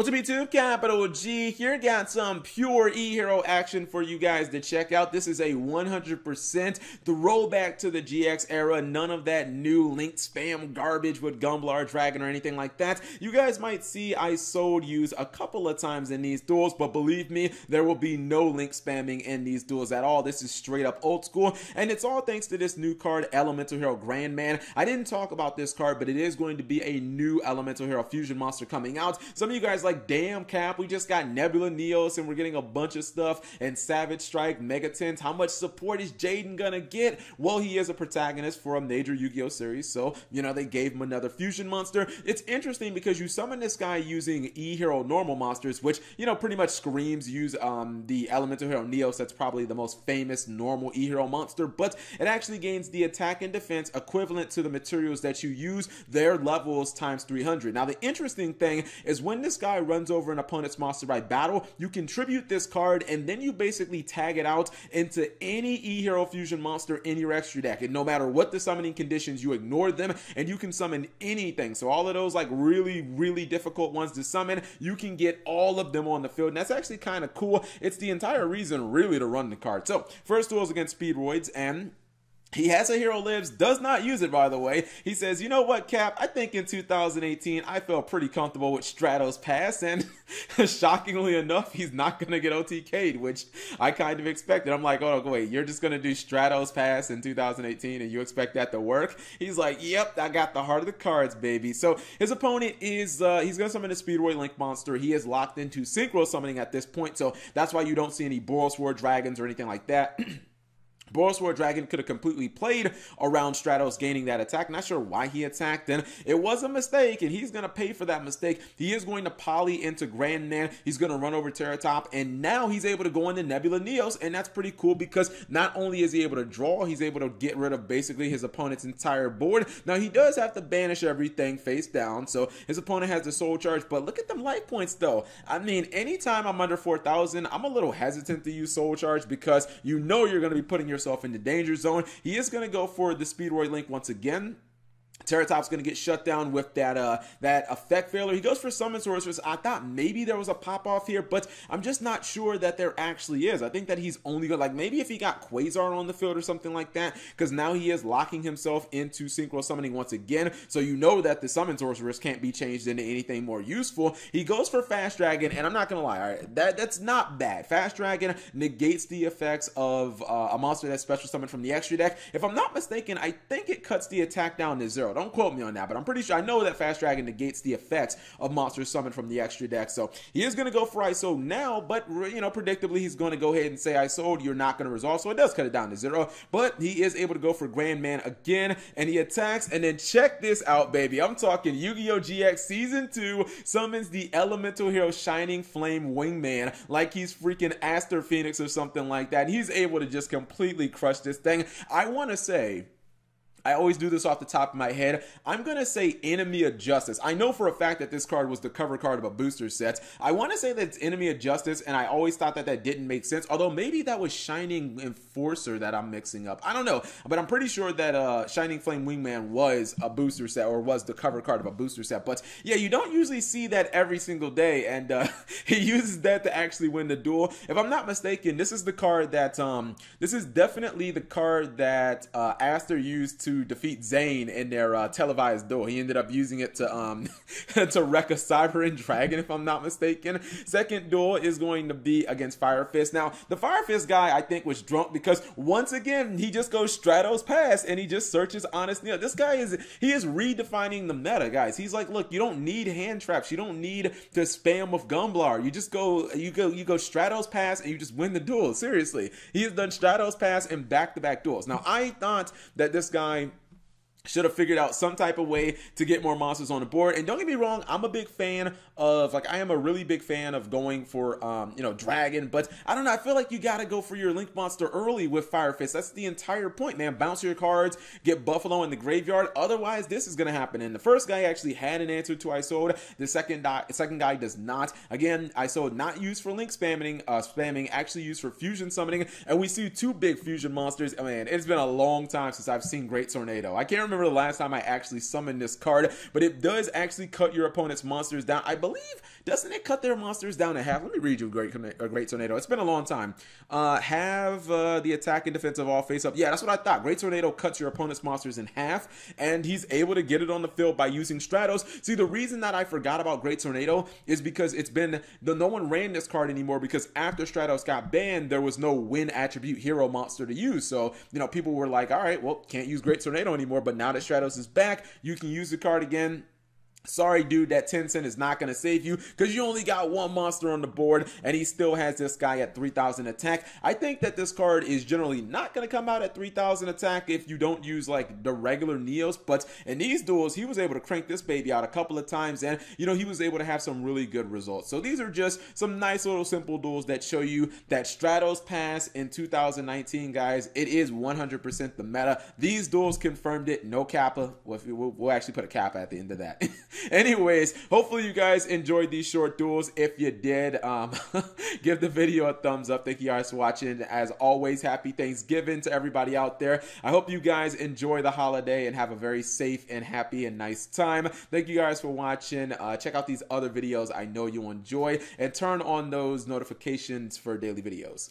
What's up YouTube? Capital G here. Got some pure E-Hero action for you guys to check out. This is a 100% throwback to the GX era. None of that new link spam garbage with Gumblar Dragon or anything like that. You guys might see Isolde use a couple of times in these duels, but believe me, there will be no link spamming in these duels at all. This is straight up old school, and it's all thanks to this new card, Elemental Hero Grandman. I didn't talk about this card, but it is going to be a new Elemental Hero Fusion monster coming out. Some of you guys like like, damn, Cap, we just got Nebula Neos and we're getting a bunch of stuff and Savage Strike, Megatens. How much support is Jaden gonna get? Well, he is a protagonist for a major Yu-Gi-Oh series, so, you know, they gave him another fusion monster. It's interesting because you summon this guy using E-Hero normal monsters, which, you know, pretty much screams use um, the Elemental Hero Neos. That's probably the most famous normal E-Hero monster, but it actually gains the attack and defense equivalent to the materials that you use, their levels times 300. Now, the interesting thing is when this guy runs over an opponent's monster by battle, you contribute this card and then you basically tag it out into any E-Hero Fusion monster in your extra deck. And no matter what the summoning conditions, you ignore them and you can summon anything. So all of those like really, really difficult ones to summon, you can get all of them on the field. And that's actually kind of cool. It's the entire reason really to run the card. So first duel is against Speedroids and he has a hero lives, does not use it by the way. He says, you know what, Cap? I think in 2018 I felt pretty comfortable with Stratos Pass, and shockingly enough, he's not gonna get OTK'd, which I kind of expected. I'm like, oh wait, you're just gonna do Stratos Pass in 2018 and you expect that to work? He's like, yep, I got the heart of the cards, baby. So his opponent is uh, he's gonna summon a Speedroid Link monster. He is locked into synchro summoning at this point, so that's why you don't see any Borrelsword dragons or anything like that. Borrelsword Dragon could have completely played around Stratos gaining that attack. Not sure why he attacked and It was a mistake, and he's going to pay for that mistake. He is going to poly into Grandman. He's going to run over Terrortop, and now he's able to go into Nebula Neos, and that's pretty cool because not only is he able to draw, he's able to get rid of basically his opponent's entire board. Now, he does have to banish everything face down, so his opponent has the soul charge, but look at them life points, though. I mean, anytime I'm under 4,000, I'm a little hesitant to use soul charge because you know you're going to be putting your yourself in the danger zone. He is going to go for the Speedroid Link once again. Terrortop's going to get shut down with that uh, that effect failure. He goes for Summon Sorceress. I thought maybe there was a pop off here, but I'm just not sure that there actually is. I think that he's only going like maybe if he got Quasar on the field or something like that, because now he is locking himself into Synchro Summoning once again. So you know that the Summon Sorceress can't be changed into anything more useful. He goes for Fast Dragon, and I'm not going to lie, all right, that that's not bad. Fast Dragon negates the effects of uh, a monster that's special summoned from the extra deck. If I'm not mistaken, I think it cuts the attack down to zero. Don't quote me on that, but I'm pretty sure I know that Fast Dragon negates the effects of monsters summoned from the extra deck. So he is going to go for ISO now, but you know, predictably, he's going to go ahead and say Isolde, you're not going to resolve. So it does cut it down to zero, but he is able to go for Grand Man again, and he attacks. And then check this out, baby. I'm talking Yu Gi Oh! GX Season 2 summons the Elemental Hero Shining Flame Wingman like he's freaking Aster Phoenix or something like that. He's able to just completely crush this thing. I want to say, I always do this off the top of my head. I'm going to say Enemy of Justice. I know for a fact that this card was the cover card of a booster set. I want to say that it's Enemy of Justice, and I always thought that that didn't make sense. Although maybe that was Shining Enforcer that I'm mixing up. I don't know. But I'm pretty sure that uh, Shining Flame Wingman was a booster set or was the cover card of a booster set. But yeah, you don't usually see that every single day, and uh, he uses that to actually win the duel. If I'm not mistaken, this is the card that, um, this is definitely the card that uh, Aster used to to defeat Zane in their uh, televised duel. He ended up using it to um to wreck a Cyber and Dragon, if I'm not mistaken. Second duel is going to be against Fire Fist. Now, the Fire Fist guy, I think, was drunk because once again he just goes Stratos Pass and he just searches Honest Neil. This guy is he is redefining the meta, guys. He's like, look, you don't need hand traps. You don't need to spam with Gumblar. You just go, you go, you go Stratos Pass and you just win the duel. Seriously, he has done Stratos Pass and back-to-back duels. Now, I thought that this guy should have figured out some type of way to get more monsters on the board. And don't get me wrong, I'm a big fan of like I am a really big fan of going for um, you know, dragon, but I don't know, I feel like you gotta go for your link monster early with Fire Fist. That's the entire point, man. Bounce your cards, get Buffalo in the graveyard. Otherwise, this is gonna happen. And the first guy actually had an answer to Isolde. The second guy second guy does not. Again, Isolde not used for link spamming, uh spamming, actually used for fusion summoning. And we see two big fusion monsters. I mean, it's been a long time since I've seen Great Tornado. I can't remember the last time I actually summoned this card, but it does actually cut your opponent's monsters down. I believe, doesn't it cut their monsters down to half? Let me read you a great, a great tornado. It's been a long time. Uh, have uh, the attack and defensive all face up. Yeah, that's what I thought. Great tornado cuts your opponent's monsters in half, and he's able to get it on the field by using Stratos. See, the reason that I forgot about Great Tornado is because it's been the no one ran this card anymore because after Stratos got banned, there was no win attribute hero monster to use. So you know, people were like, all right, well, can't use Great Tornado anymore. But now that Stratos is back, you can use the card again Sorry, dude, that Tensen is not going to save you because you only got one monster on the board and he still has this guy at 3000 attack. I think that this card is generally not going to come out at 3000 attack if you don't use like the regular Neos, but in these duels, he was able to crank this baby out a couple of times and, you know, he was able to have some really good results. So these are just some nice little simple duels that show you that Stratos Pass in 2019, guys, it is 100% the meta. These duels confirmed it. No Kappa. We'll, we'll actually put a Kappa at the end of that. Anyways, hopefully you guys enjoyed these short duels. If you did, um, give the video a thumbs up. Thank you guys for watching. As always, happy Thanksgiving to everybody out there. I hope you guys enjoy the holiday and have a very safe and happy and nice time. Thank you guys for watching. Uh, check out these other videos I know you'll enjoy and turn on those notifications for daily videos.